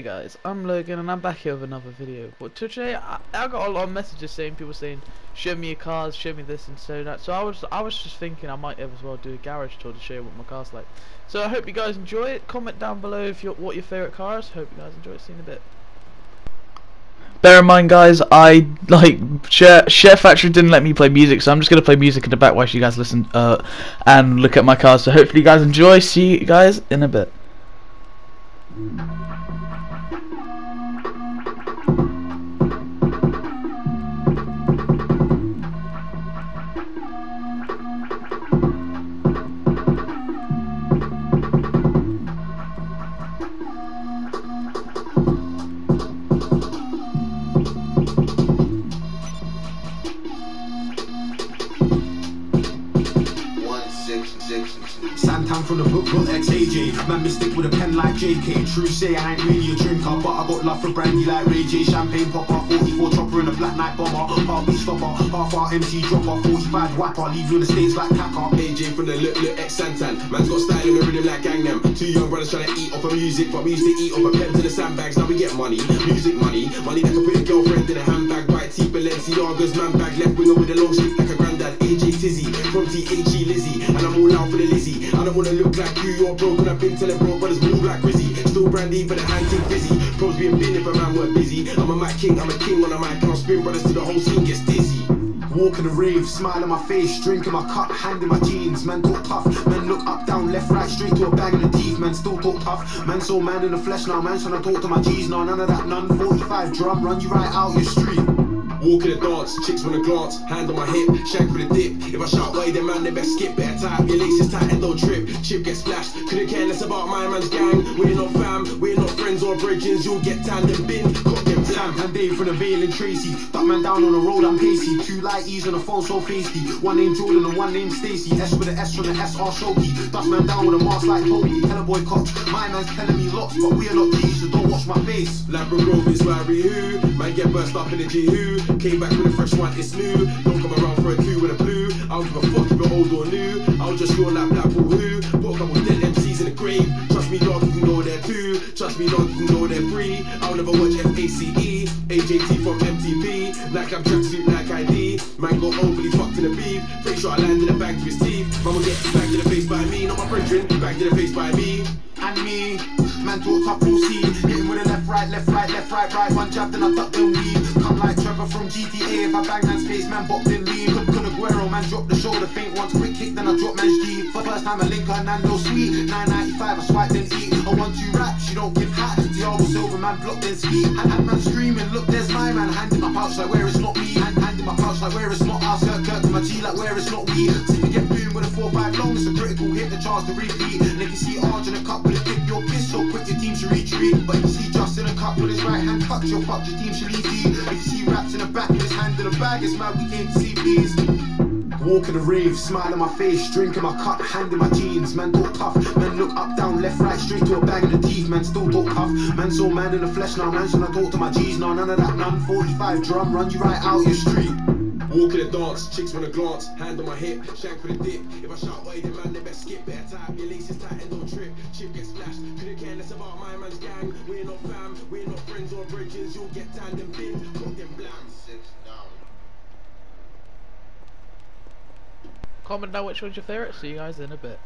Hey guys, I'm Logan and I'm back here with another video. But today I, I got a lot of messages saying people saying show me your cars, show me this and so that. So I was I was just thinking I might as well do a garage tour to show you what my car's like. So I hope you guys enjoy it. Comment down below if you what your favourite car is. Hope you guys enjoy it. A bit. Bear in mind, guys, I like Share, SHAREfactory didn't let me play music, so I'm just gonna play music in the back while you guys listen uh, and look at my cars. So hopefully you guys enjoy. See you guys in a bit. Thank you. Santan from the book, got XAJ. Man, mystic with a pen like JK. True say I ain't really a drinker, but I got love for brandy like Ray J. Champagne popper, 44 chopper in a black night bomber. Heartbeat stopper, half our MC dropper, 45 whapper. Leave you in the states like Kaka. AJ from the look, look, ex Santan. Man's got style in the rhythm like Gangnam. Two young brothers trying to eat off of music, but we used to eat off a pen to the sandbags. Now we get money, music money, money that can put a girlfriend in a handbag. White tee, Balenciaga's man bag, left winger with a long sleeve like a granddad. AJ Tizzy from THE Lizzie, all out for the. I don't wanna look like you, you're broke, and I've been telling bro brothers move like Grizzy. Still brandy for the antique busy. Pros being bin if a man weren't busy. I'm a mic king, I'm a king on a mic, and I'll spin brothers till the whole scene gets dizzy. Walk in the rave, smile on my face, drink in my cup, hand in my jeans. Man talk tough, man look up, down, left, right, straight to a bag in the teeth. Man still talk tough, man so man in the flesh now. Man trying to talk to my G's now, none of that, none. 45 drum, run you right out your street. Walk in the dance, chicks wanna glance, hand on my hip, shank for the dip. If I shout way, then man, they best skip. Better tie up your laces tight and don't trip. Chip get splashed, couldn't care less about my man's gang. We're not fam, we're or bridges. You'll get tanned and bin, got them Sam slam. and Dave from the Vale and Tracy. Duck man down on the road, I'm pacey. Two lighties on the phone, so pasty. One named Jordan and one named Stacy. S with an S from the SR Shoki. Dust man down with a mask like Toby. Tell a boy cops. My man's telling me lots, but we are not G's, so don't watch my face. Labrador is where we who. Man get burst up in the G who. Came back with a fresh one, it's new. Don't come Trust me, can go there free. I'll never watch FACE. AJT from MTV. Like I'm tracksuit, like ID. Man got overly fucked in the beef. Pretty sure I landed a bang to his teeth. Mama get banged in the face by me. Not my brethren, banged in the face by me. And me, man talk up full C. Hit him with a left, right, left, right, left, right, right. One jab, then I duck, then weave. Come like Trevor from GTA. If I bang man's face, man bopped in leave. Look Kun Aguero, man drop the shoulder. Faint once, quick kick, then I drop man's G. For first time I link her, Nando sweet. 995, I swipe, then man block, then speak. And, and man screaming, look, there's my man. Hand in my pouch, like where it's not me. Hand, hand in my pouch, like where it's not us. Kirk, Kirk to my G, like where it's not we. See me get boom with a 4-5 long, it's a critical hit, the chance to repeat. And if you see Arch in a cup with a dip, your piss so quick, your team should retreat. But if you see Justin a cup with his right hand touch, your fuck, your team should leave. If you see Raps in the back his hand in the bag, it's mad, we came to see please. Walk in the rave, smile on my face, drink in my cup, hand in my jeans. Man talk tough, man look up, down, left, right, straight to a bag in the teeth. Man still talk tough, man so man in the flesh now. Man trying to talk to my G's now, none of that, none. 45 drum, run you right out your street. Walk in the dance, chicks wanna glance, hand on my hip, shank for the dip. If I shout way, then man, they best skip. Better up your laces tight and don't trip. Chip get splashed, couldn't care less about my man's gang. We're not fam, we're not friends or bridges. You'll get tanned and bin, got them blam. Comment down which one's your favourite. See you guys in a bit.